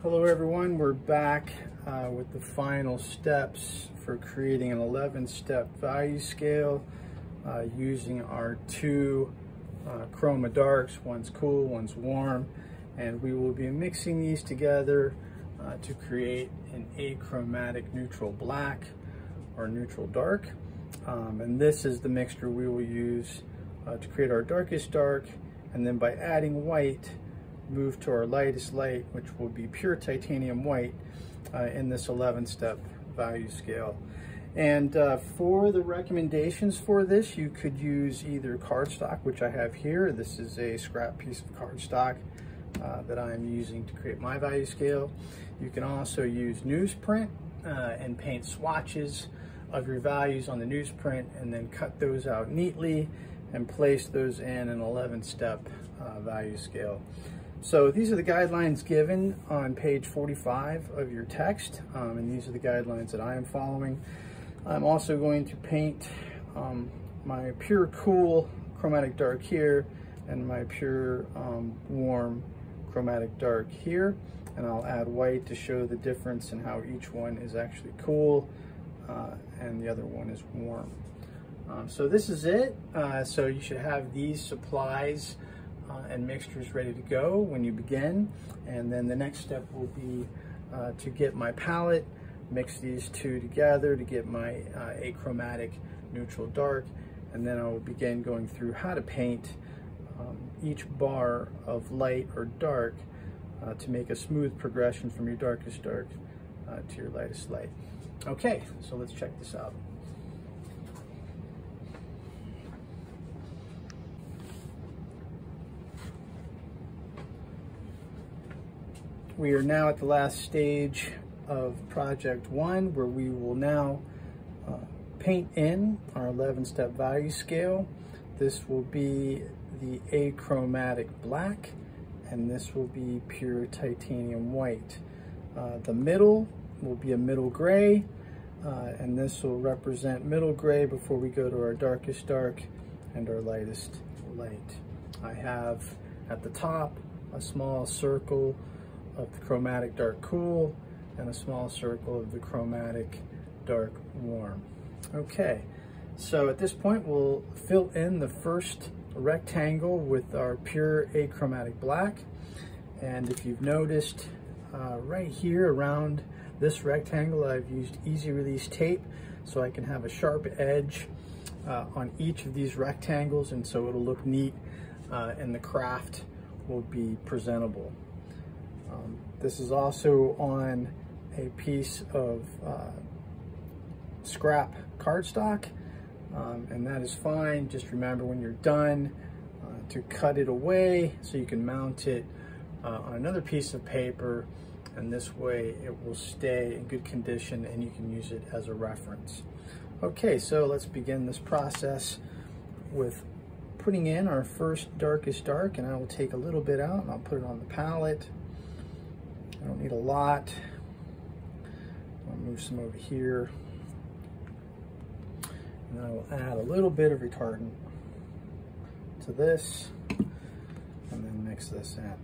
Hello everyone, we're back uh, with the final steps for creating an 11 step value scale uh, using our two uh, chroma darks, one's cool, one's warm, and we will be mixing these together uh, to create an achromatic neutral black or neutral dark. Um, and this is the mixture we will use uh, to create our darkest dark, and then by adding white, move to our lightest light, which will be pure titanium white uh, in this 11 step value scale. And uh, for the recommendations for this, you could use either cardstock, which I have here. This is a scrap piece of cardstock uh, that I am using to create my value scale. You can also use newsprint uh, and paint swatches of your values on the newsprint and then cut those out neatly and place those in an 11 step uh, value scale. So these are the guidelines given on page 45 of your text, um, and these are the guidelines that I am following. I'm also going to paint um, my pure cool chromatic dark here and my pure um, warm chromatic dark here, and I'll add white to show the difference in how each one is actually cool uh, and the other one is warm. Um, so this is it. Uh, so you should have these supplies and mixtures ready to go when you begin. And then the next step will be uh, to get my palette, mix these two together to get my uh, achromatic neutral dark. And then I will begin going through how to paint um, each bar of light or dark uh, to make a smooth progression from your darkest dark uh, to your lightest light. Okay, so let's check this out. We are now at the last stage of project one where we will now uh, paint in our 11 step value scale. This will be the achromatic black and this will be pure titanium white. Uh, the middle will be a middle gray uh, and this will represent middle gray before we go to our darkest dark and our lightest light. I have at the top a small circle of the chromatic dark cool and a small circle of the chromatic dark warm. Okay, so at this point we'll fill in the first rectangle with our pure achromatic black. And if you've noticed uh, right here around this rectangle, I've used easy release tape so I can have a sharp edge uh, on each of these rectangles and so it'll look neat uh, and the craft will be presentable. Um, this is also on a piece of uh, scrap cardstock, um, and that is fine. Just remember when you're done uh, to cut it away so you can mount it uh, on another piece of paper, and this way it will stay in good condition and you can use it as a reference. Okay, so let's begin this process with putting in our first darkest dark, and I will take a little bit out and I'll put it on the palette. I don't need a lot. I'll move some over here. And I will add a little bit of retardant to this and then mix this in.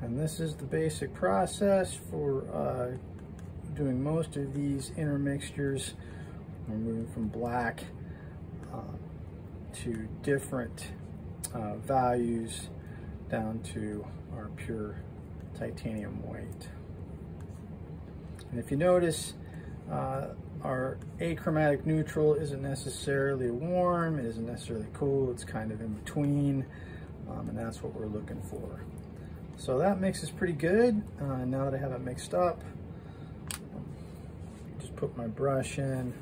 And this is the basic process for uh, doing most of these intermixtures. We're moving from black uh, to different uh, values down to our pure titanium white. And if you notice, uh, our achromatic neutral isn't necessarily warm, it isn't necessarily cool, it's kind of in between, um, and that's what we're looking for. So that mix is pretty good. Uh, now that I have it mixed up, just put my brush in.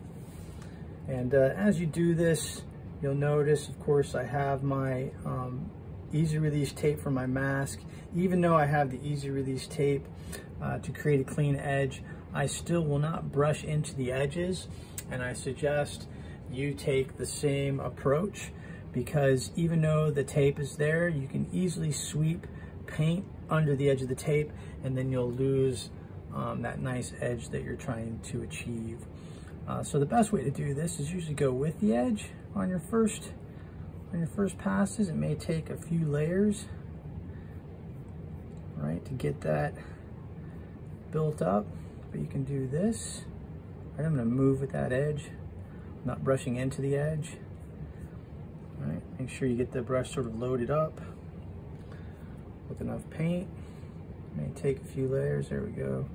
And uh, as you do this, you'll notice, of course, I have my um, easy release tape for my mask. Even though I have the easy release tape uh, to create a clean edge, I still will not brush into the edges. And I suggest you take the same approach because even though the tape is there, you can easily sweep paint under the edge of the tape and then you'll lose um, that nice edge that you're trying to achieve. Uh, so the best way to do this is usually go with the edge on your first on your first passes. It may take a few layers, right? to get that built up. But you can do this. Right, I'm gonna move with that edge, not brushing into the edge. All right, make sure you get the brush sort of loaded up with enough paint. May take a few layers, there we go.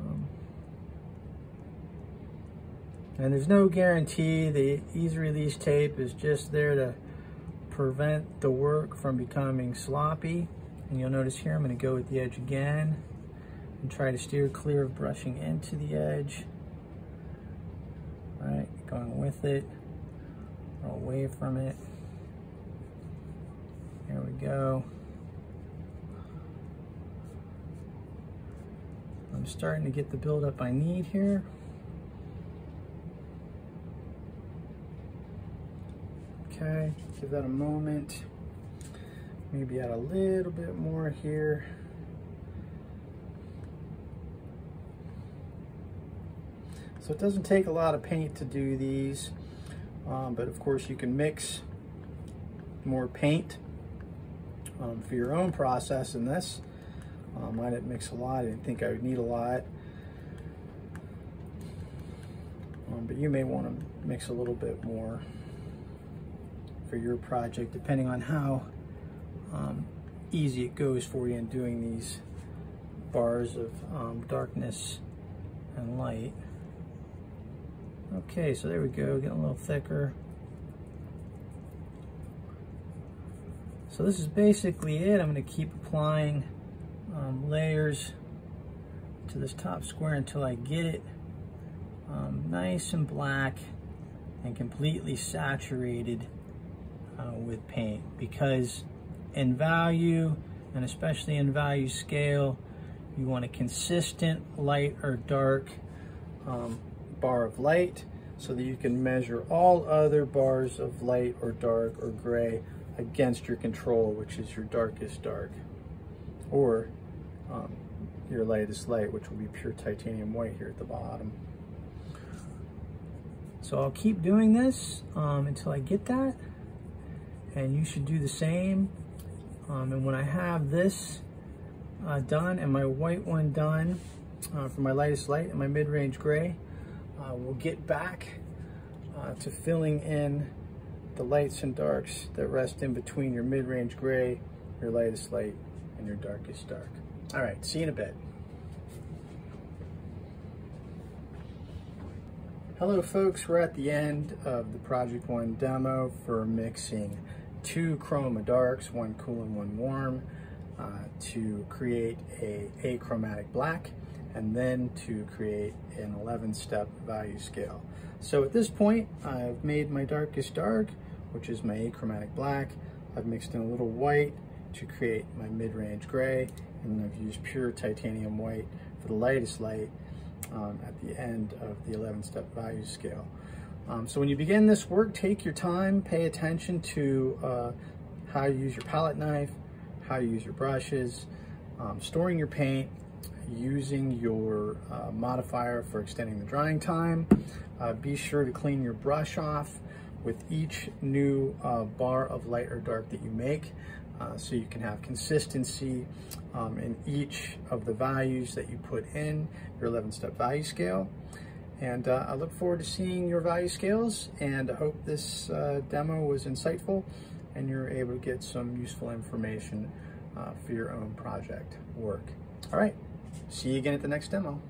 Um, and there's no guarantee, the easy release tape is just there to prevent the work from becoming sloppy. And you'll notice here, I'm gonna go with the edge again and try to steer clear of brushing into the edge. All right, going with it, away from it. There we go. I'm starting to get the buildup I need here. Okay, give that a moment. Maybe add a little bit more here. So it doesn't take a lot of paint to do these, um, but of course you can mix more paint um, for your own process in this. Um, I didn't mix a lot, I didn't think I would need a lot. Um, but you may want to mix a little bit more for your project, depending on how um, easy it goes for you in doing these bars of um, darkness and light. Okay, so there we go, getting a little thicker. So this is basically it. I'm going to keep applying um, layers to this top square until I get it um, nice and black and completely saturated uh, with paint. Because in value and especially in value scale you want a consistent light or dark um, bar of light so that you can measure all other bars of light or dark or gray against your control, which is your darkest dark, or um, your lightest light, which will be pure titanium white here at the bottom. So I'll keep doing this um, until I get that, and you should do the same. Um, and when I have this uh, done and my white one done uh, for my lightest light and my mid-range gray, uh, we'll get back uh, to filling in the lights and darks that rest in between your mid-range gray, your lightest light, and your darkest dark. All right, see you in a bit. Hello folks, we're at the end of the Project One demo for mixing two chroma darks, one cool and one warm, uh, to create a achromatic black and then to create an 11 step value scale. So at this point, I've made my darkest dark, which is my achromatic black. I've mixed in a little white to create my mid-range gray, and I've used pure titanium white for the lightest light um, at the end of the 11 step value scale. Um, so when you begin this work, take your time, pay attention to uh, how you use your palette knife, how you use your brushes, um, storing your paint, using your uh, modifier for extending the drying time. Uh, be sure to clean your brush off with each new uh, bar of light or dark that you make uh, so you can have consistency um, in each of the values that you put in your 11 step value scale. And uh, I look forward to seeing your value scales and I hope this uh, demo was insightful and you're able to get some useful information for your own project work. All right, See you again at the next demo.